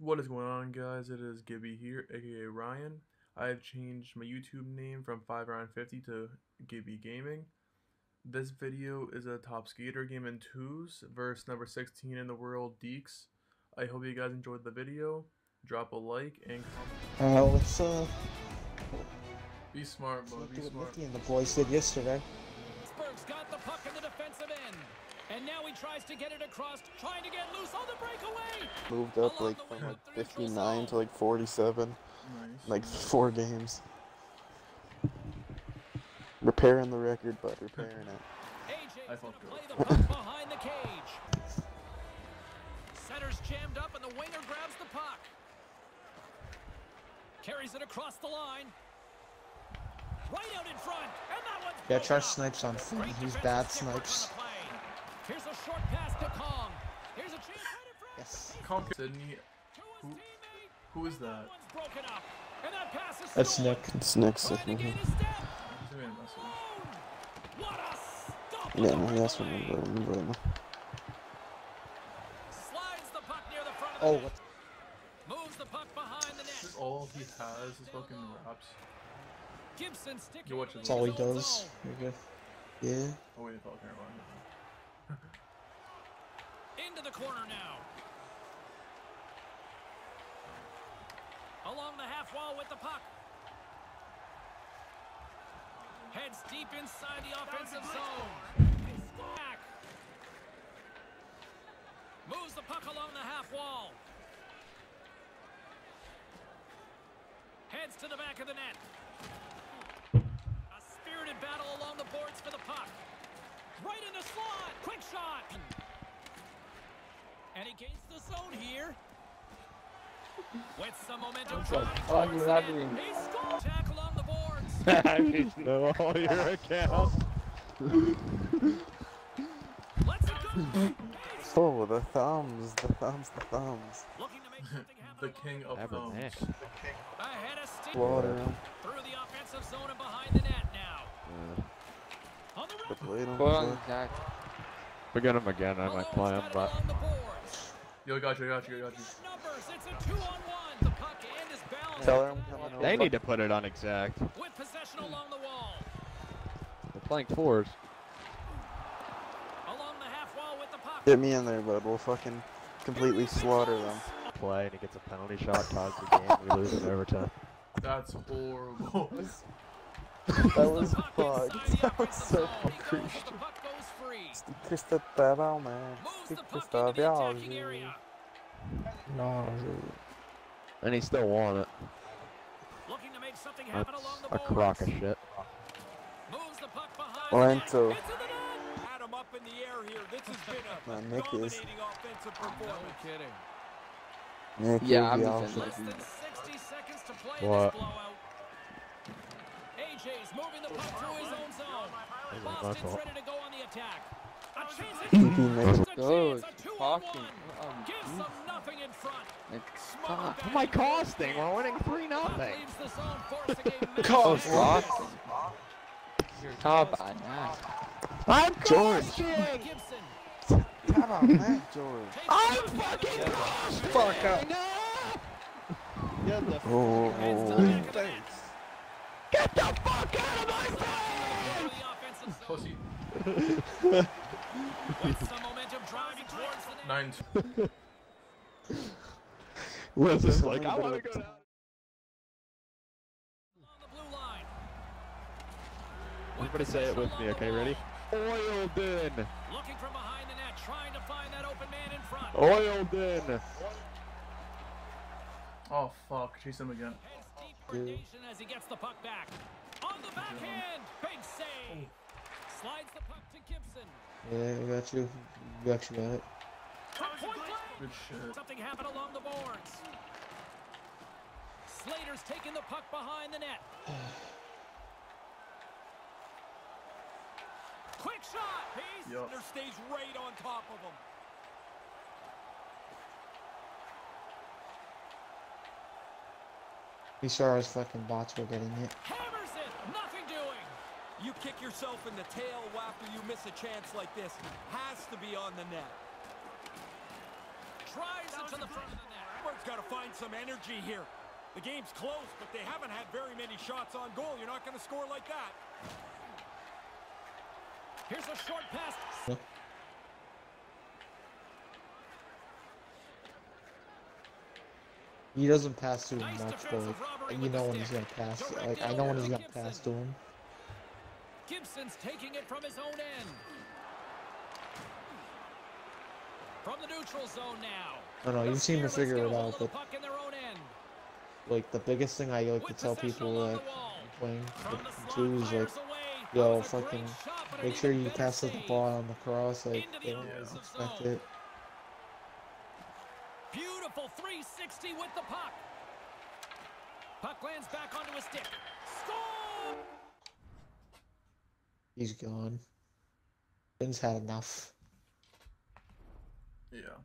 What is going on, guys? It is Gibby here, aka Ryan. I have changed my YouTube name from 5 Ryan 50 to Gibby Gaming. This video is a top skater game in twos, verse number 16 in the world, Deeks. I hope you guys enjoyed the video. Drop a like and comment. Uh, let's uh, Be smart, let's Be what smart. Nicky and the boys did yesterday. Pittsburgh's got the puck in the defensive end. And now he tries to get it across, trying to get loose on the breakaway. moved up like from like 59 to like 47 Nice. like four games repairing the record but repairing it AJ's I gonna play the puck behind the cage. Center's jammed up and the winger grabs the puck. Carries it across the line. Right out in front. And that one's Yeah, broken try snipes on front. He's bad stick work on the snipes. Play. Here's a short pass to Kong. Here's a chance right in front. Yes. Calm Sydney. To his Who- Who is That that? one's broken up. And that pass is That's. Nick. it's next Trying to second gain here a step. He's doing a message. Boom! What a stop on yeah the no that's breakaway. remember remember remember Slides the puck near the front of the Oh, net. what? Moves the puck behind the net. all he has is fucking raps. Gibson sticking You watch it it That's all he in his own does. zone. You're good. Yeah. Oh wait, I thought Carolina. Into the corner now. Along the half wall with the puck. Heads deep inside the offensive zone. Back. Moves the puck along the half wall. Heads to the back of the net. A spirited battle along the boards slot. Quick shot. And he gains the zone here. With some momentum. What's up? driving Oh, the have net. green. He scores. Tackle along the boards. I need to know all your accounts. Let's go. oh the thumbs the thumbs the thumbs Looking to make something happen. the along king of Never thumbs. next. Ahead of Steve. slaughter Through the offensive zone and behind the net now. On the they played him Put on Zach. If we get him again, I might play him, but along the. Yo, got you, I got you, I got you. Numbers. It's a two-on-one. The puck and his balance. tell her I'm coming over they need to put it on exact. With possession along the wall. They're playing fours. Along the half wall with the puck. get me in there bud we'll fucking completely slaughter them Play and he gets a penalty shot, ties the game. We lose in overtime. That's horrible. that was The fucked that was so zone. He goes, fucking The puck goes free. Christopher Bauman Moves the puck Christopher into the attacking area. no And he still won it. Looking to make something happen That's along the a crock of shit. Moves the puck behind Lento. the net. Into the net. Had him up in the air here. This has been a Man, Nick is- dominating offensive performance. kidding. Nick Yeah, I'm defending. Less than 60 seconds to play in What? This moving the puck through his own zone. That was Boston's fault. ready to go on the attack. A chance at Nicky makes It's a Good chance, a two on talking. Um, Gives them nothing in front. Nick, Smart stop. back my in costing? there. We're winning 3 Puck nothing. leaves the zone, forcing Cost. advantage. On that. I'm George. Gibson How about that, George? I'm fucking costing! Fuck up. No! Get the Oh, Heads to the the fuck out of my Through face! the offensive zone. Pussy. With some momentum driving towards the net. Nine. Was Just this like, I want to go down. On the blue line. Everybody say it with me, okay? Ready? Oiled in! Looking from behind the net, trying to find that open man in front. Oiled in! Oh fuck, chase him again. Heads deep for Nation as he gets the puck back. On the backhand, big save. Slides the puck to Gibson. Yeah, I got you. Got you at it. Quick point play. Good shit. Something happened along the boards. Slater's taking the puck behind the net. Quick shot. He's Yup. Center stays right on top of him. He saw his fucking bots were getting hit. hammers it. Nothing doing. You kick yourself in the tail after you miss a chance like this. Has to be on the net. Tries it to the front of the net. Pittsburgh's got to find some energy here. The game's close, but they haven't had very many shots on goal. You're not going to score like that. Here's a short pass. He doesn't pass to him Nice much, but like, you know when he's gonna pass. Like I know when he's gonna pass to him. Gibson's taking it from his own end. From the neutral zone now. I don't know. You seem to figure it out, but puck in their own end. like the biggest thing I like to tell people like playing the is like. Yo, a fucking shot, but an make sure you pass the ball on the cross. Like they don't always expect it. Beautiful 360 with the puck. Puck lands back onto his stick. Score! He's gone. Finn's had enough. Yeah.